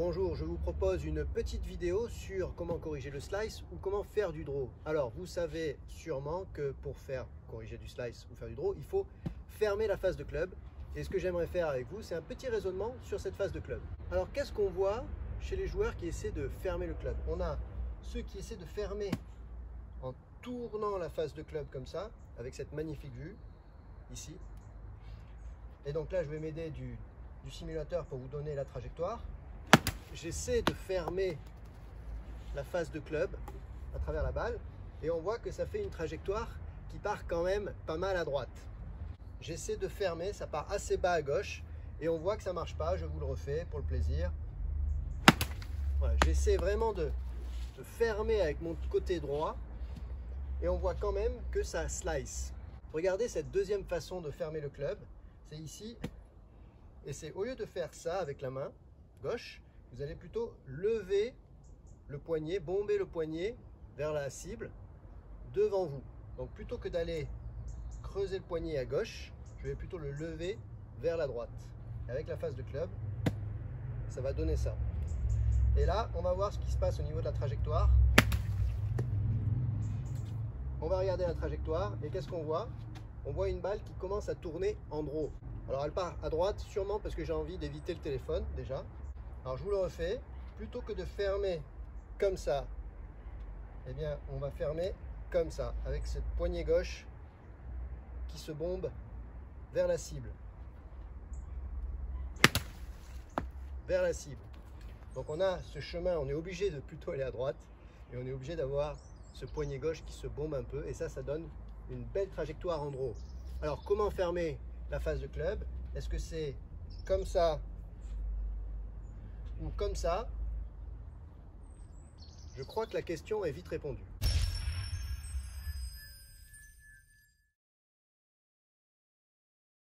Bonjour, je vous propose une petite vidéo sur comment corriger le slice ou comment faire du draw. Alors, vous savez sûrement que pour faire corriger du slice ou faire du draw, il faut fermer la phase de club. Et ce que j'aimerais faire avec vous, c'est un petit raisonnement sur cette phase de club. Alors, qu'est-ce qu'on voit chez les joueurs qui essaient de fermer le club? On a ceux qui essaient de fermer en tournant la phase de club comme ça, avec cette magnifique vue, ici. Et donc là, je vais m'aider du, du simulateur pour vous donner la trajectoire j'essaie de fermer la face de club à travers la balle et on voit que ça fait une trajectoire qui part quand même pas mal à droite. J'essaie de fermer, ça part assez bas à gauche et on voit que ça marche pas, je vous le refais pour le plaisir. J'essaie vraiment de, fermer avec mon côté droit et on voit quand même que ça slice. Regardez cette deuxième façon de fermer le club, c'est ici et c'est au lieu de faire ça avec la main gauche, vous allez plutôt lever le poignet, bomber le poignet vers la cible devant vous. Donc plutôt que d'aller creuser le poignet à gauche, je vais plutôt le lever vers la droite. avec la face de club, ça va donner ça. Et là, on va voir ce qui se passe au niveau de la trajectoire. On va regarder la trajectoire et qu'est-ce qu'on voit? On voit une balle qui commence à tourner en draw. Alors elle part à droite sûrement parce que j'ai envie d'éviter le téléphone déjà. Alors je vous le refais, plutôt que de fermer comme ça, eh bien on va fermer comme ça, avec cette poignée gauche qui se bombe vers la cible. Vers la cible. Donc on a ce chemin, on est obligé de plutôt aller à droite et on est obligé d'avoir ce poignet gauche qui se bombe un peu et ça, ça donne une belle trajectoire en draw. Alors comment fermer la phase de club? Est-ce que c'est comme ça ou comme ça, je crois que la question est vite répondue.